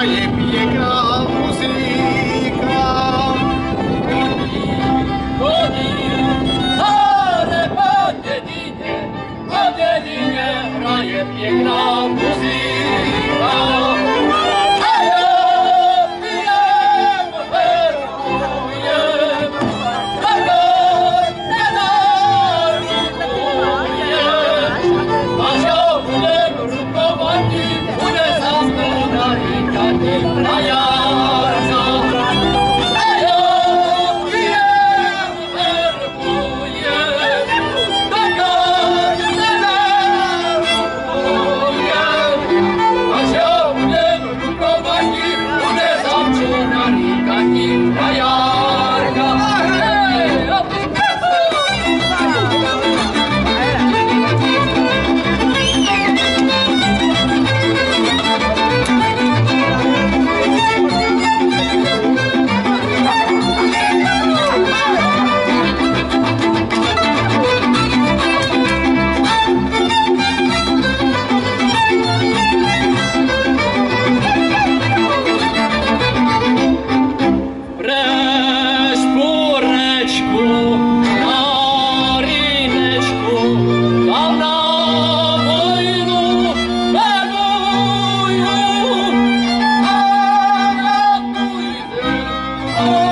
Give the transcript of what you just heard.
piękna muzyka. Oh.